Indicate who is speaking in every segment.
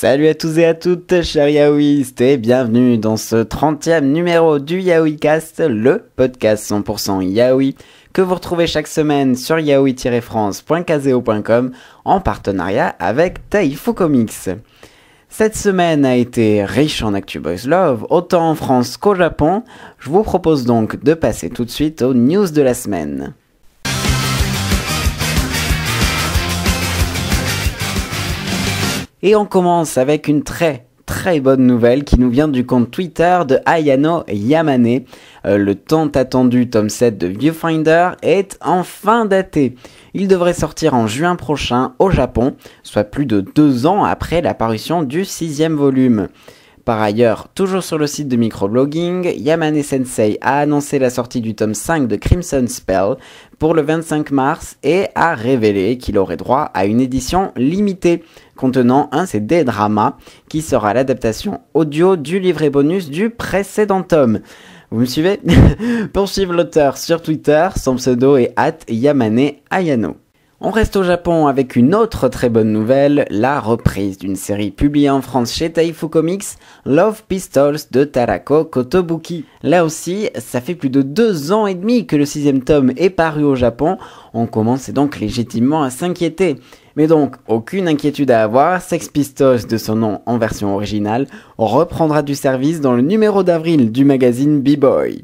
Speaker 1: Salut à tous et à toutes, chers yaoïstes, et bienvenue dans ce 30e numéro du YaoiCast, le podcast 100% yaoi que vous retrouvez chaque semaine sur yaoi-france.caseo.com en partenariat avec Taifu Comics. Cette semaine a été riche en Actu Boys Love, autant en France qu'au Japon. Je vous propose donc de passer tout de suite aux news de la semaine. Et on commence avec une très très bonne nouvelle qui nous vient du compte Twitter de Ayano Yamane. Euh, le tant attendu tome 7 de Viewfinder est enfin daté. Il devrait sortir en juin prochain au Japon, soit plus de deux ans après l'apparition du sixième volume. Par ailleurs, toujours sur le site de microblogging, Yamane Sensei a annoncé la sortie du tome 5 de Crimson Spell pour le 25 mars et a révélé qu'il aurait droit à une édition limitée contenant un CD drama qui sera l'adaptation audio du livret bonus du précédent tome. Vous me suivez? Pour suivre l'auteur sur Twitter, son pseudo est at Yamane Ayano. On reste au Japon avec une autre très bonne nouvelle, la reprise d'une série publiée en France chez Taifu Comics, Love Pistols de Tarako Kotobuki. Là aussi, ça fait plus de deux ans et demi que le sixième tome est paru au Japon, on commence donc légitimement à s'inquiéter. Mais donc, aucune inquiétude à avoir, Sex Pistols de son nom en version originale reprendra du service dans le numéro d'avril du magazine B-Boy.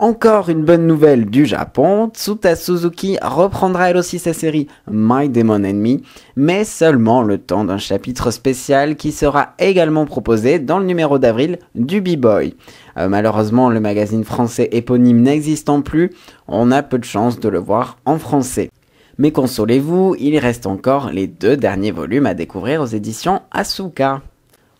Speaker 1: Encore une bonne nouvelle du Japon, Tsuta Suzuki reprendra elle aussi sa série My Demon Enemy, mais seulement le temps d'un chapitre spécial qui sera également proposé dans le numéro d'avril du B-Boy. Euh, malheureusement, le magazine français éponyme n'existant plus, on a peu de chance de le voir en français. Mais consolez-vous, il reste encore les deux derniers volumes à découvrir aux éditions Asuka.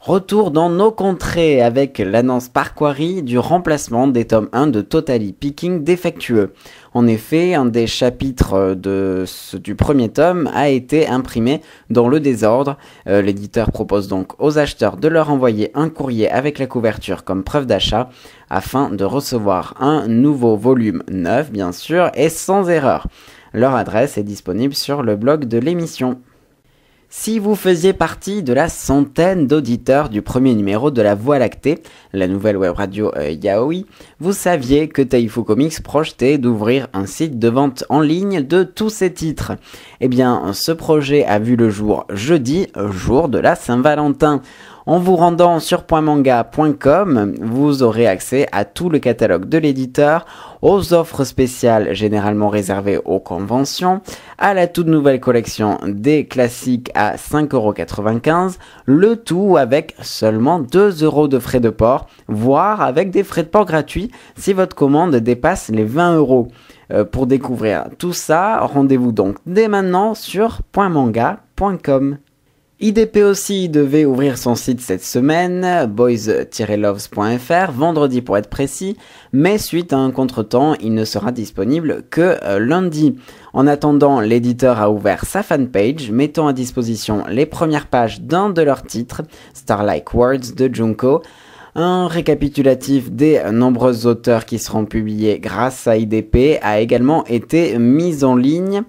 Speaker 1: Retour dans nos contrées avec l'annonce par Quarry du remplacement des tomes 1 de Totally Picking défectueux. En effet, un des chapitres de du premier tome a été imprimé dans le désordre. Euh, l'éditeur propose donc aux acheteurs de leur envoyer un courrier avec la couverture comme preuve d'achat afin de recevoir un nouveau volume neuf bien sûr et sans erreur. Leur adresse est disponible sur le blog de l'émission. Si vous faisiez partie de la centaine d'auditeurs du premier numéro de La Voie lactée, la nouvelle web radio euh, Yaoi, vous saviez que Taifu Comics projetait d'ouvrir un site de vente en ligne de tous ses titres. Eh bien, ce projet a vu le jour jeudi, jour de la Saint-Valentin. En vous rendant sur .manga.com, vous aurez accès à tout le catalogue de l'éditeur, aux offres spéciales généralement réservées aux conventions, à la toute nouvelle collection des classiques à 5,95€, le tout avec seulement 2€ de frais de port, voire avec des frais de port gratuits si votre commande dépasse les 20€. Euh, pour découvrir tout ça, rendez-vous donc dès maintenant sur .manga.com. IDP aussi devait ouvrir son site cette semaine, boys-loves.fr, vendredi pour être précis, mais suite à un contretemps, il ne sera disponible que euh, lundi. En attendant, l'éditeur a ouvert sa fanpage, mettant à disposition les premières pages d'un de leurs titres, Starlike Words de Junko, un récapitulatif des nombreux auteurs qui seront publiés grâce à IDP a également été mis en ligne.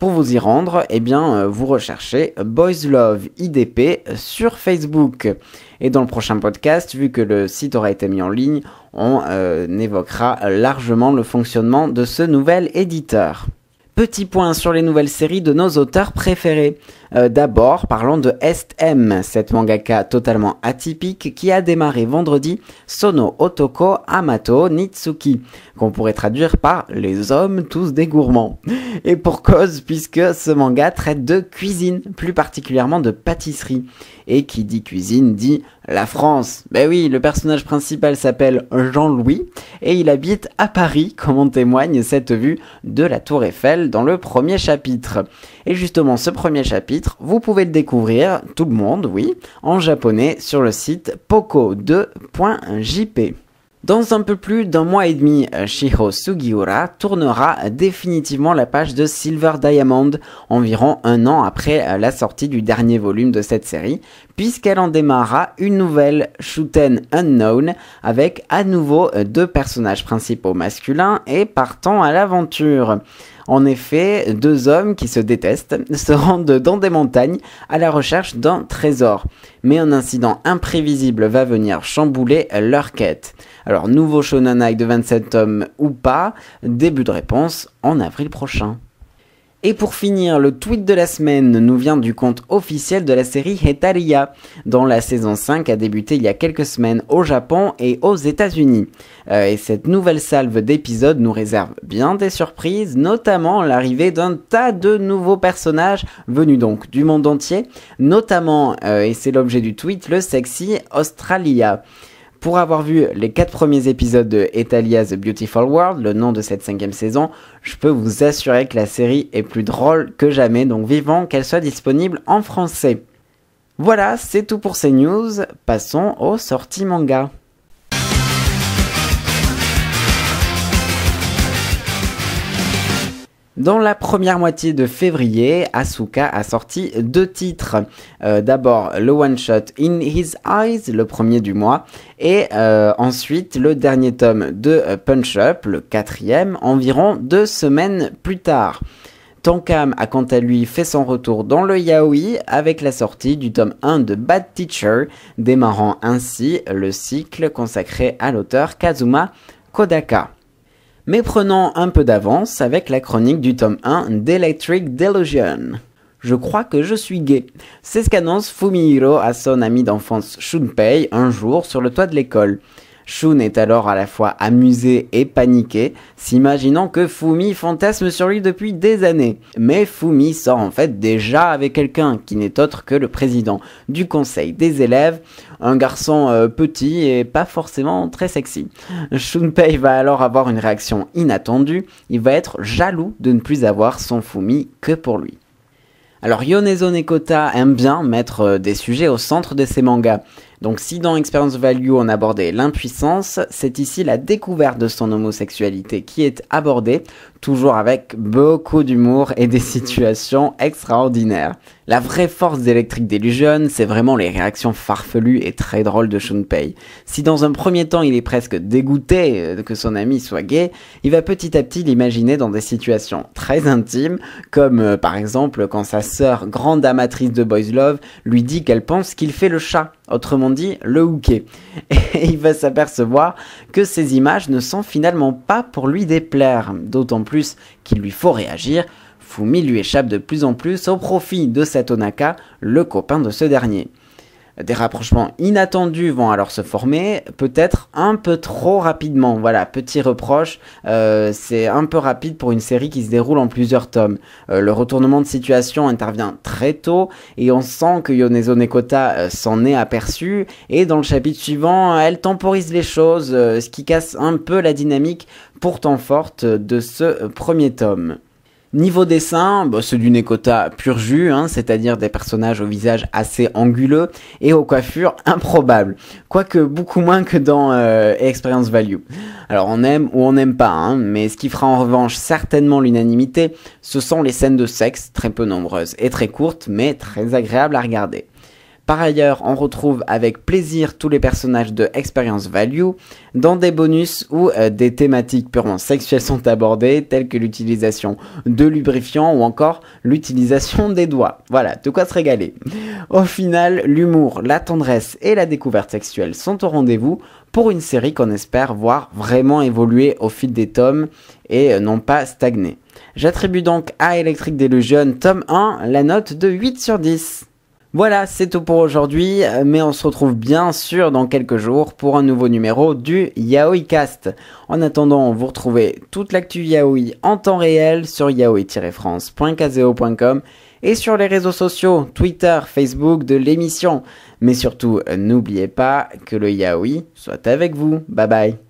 Speaker 1: Pour vous y rendre, eh bien, euh, vous recherchez Boys Love IDP sur Facebook. Et dans le prochain podcast, vu que le site aura été mis en ligne, on euh, évoquera largement le fonctionnement de ce nouvel éditeur. Petit point sur les nouvelles séries de nos auteurs préférés. Euh, d'abord, parlons de S.M., cette mangaka totalement atypique qui a démarré vendredi Sono Otoko Amato Nitsuki, qu'on pourrait traduire par les hommes tous des gourmands. Et pour cause, puisque ce manga traite de cuisine, plus particulièrement de pâtisserie. Et qui dit cuisine dit la France. Ben oui, le personnage principal s'appelle Jean-Louis et il habite à Paris, comme en témoigne cette vue de la Tour Eiffel dans le premier chapitre. Et justement, ce premier chapitre, vous pouvez le découvrir, tout le monde, oui, en japonais sur le site poco2.jp. Dans un peu plus d'un mois et demi, Shiho Sugiura tournera définitivement la page de Silver Diamond, environ un an après la sortie du dernier volume de cette série, puisqu'elle en démarrera une nouvelle Shuten Unknown avec à nouveau deux personnages principaux masculins et partant à l'aventure. En effet, deux hommes qui se détestent se rendent dans des montagnes à la recherche d'un trésor. Mais un incident imprévisible va venir chambouler leur quête. Alors, nouveau shonanai de 27 tomes ou pas, début de réponse en avril prochain. Et pour finir, le tweet de la semaine nous vient du compte officiel de la série Hetaria, dont la saison 5 a débuté il y a quelques semaines au Japon et aux États-Unis. Euh, et cette nouvelle salve d'épisodes nous réserve bien des surprises, notamment l'arrivée d'un tas de nouveaux personnages venus donc du monde entier, notamment, euh, et c'est l'objet du tweet, le sexy Australia. Pour avoir vu les quatre premiers épisodes de Etalia's Beautiful World, le nom de cette cinquième saison, je peux vous assurer que la série est plus drôle que jamais, donc vivant qu'elle soit disponible en français. Voilà, c'est tout pour ces news, passons aux sorties manga. Dans la première moitié de février, Asuka a sorti deux titres. Euh, d'abord le one-shot In His Eyes, le premier du mois, et euh, ensuite le dernier tome de Punch Up, le quatrième, environ deux semaines plus tard. Tonkam a quant à lui fait son retour dans le yaoi avec la sortie du tome 1 de Bad Teacher, démarrant ainsi le cycle consacré à l'auteur Kazuma Kodaka mais prenons un peu d'avance avec la chronique du tome 1 d'Electric Delusion. Je crois que je suis gay. C'est ce qu'annonce Fumihiro à son ami d'enfance Shunpei un jour sur le toit de l'école. Shun est alors à la fois amusé et paniqué, s'imaginant que Fumi fantasme sur lui depuis des années. Mais Fumi sort en fait déjà avec quelqu'un qui n'est autre que le président du conseil des élèves, un garçon euh, petit et pas forcément très sexy. Shunpei va alors avoir une réaction inattendue, il va être jaloux de ne plus avoir son Fumi que pour lui. Alors Yonezo Nekota aime bien mettre euh, des sujets au centre de ses mangas. Donc si dans Experience Value on abordait l'impuissance, c'est ici la découverte de son homosexualité qui est abordée, toujours avec beaucoup d'humour et des situations extraordinaires. La vraie force d'Electric Delusion, c'est vraiment les réactions farfelues et très drôles de Shunpei. Si dans un premier temps il est presque dégoûté euh, que son ami soit gay, il va petit à petit l'imaginer dans des situations très intimes, comme euh, par exemple quand sa sœur, grande amatrice de Boys Love, lui dit qu'elle pense qu'il fait le chat autrement dit le hooker. Et il va s'apercevoir que ces images ne sont finalement pas pour lui déplaire, d'autant plus qu'il lui faut réagir. Fumi lui échappe de plus en plus au profit de Satonaka, le copain de ce dernier. Des rapprochements inattendus vont alors se former, peut-être un peu trop rapidement. Voilà, petit reproche, euh, c'est un peu rapide pour une série qui se déroule en plusieurs tomes. Euh, le retournement de situation intervient très tôt et on sent que Yonezo Nekota euh, s'en est aperçu et dans le chapitre suivant, elle temporise les choses, ce qui casse un peu la dynamique pourtant forte de ce premier tome. Niveau dessin, bah, c'est du Nekota pur jus, hein, c'est-à-dire des personnages au visage assez anguleux et aux coiffures improbables, quoique beaucoup moins que dans euh, Experience Value. Alors on aime ou on n'aime pas, hein, mais ce qui fera en revanche certainement l'unanimité, ce sont les scènes de sexe, très peu nombreuses et très courtes, mais très agréables à regarder. Par ailleurs, on retrouve avec plaisir tous les personnages de Experience Value dans des bonus où euh, des thématiques purement sexuelles sont abordées, telles que l'utilisation de lubrifiants ou encore l'utilisation des doigts. Voilà, de quoi se régaler. Au final, l'humour, la tendresse et la découverte sexuelle sont au rendez-vous pour une série qu'on espère voir vraiment évoluer au fil des tomes et euh, non pas stagner. J'attribue donc à Electric Delusion tome 1 la note de 8 sur 10. Voilà, c'est tout pour aujourd'hui, mais on se retrouve bien sûr dans quelques jours pour un nouveau numéro du Yaoi Cast. En attendant, vous retrouvez toute l'actu Yaoi en temps réel sur yaoi-france.kazeo.com et sur les réseaux sociaux, Twitter, Facebook de l'émission. Mais surtout, n'oubliez pas que le Yaoi soit avec vous. Bye bye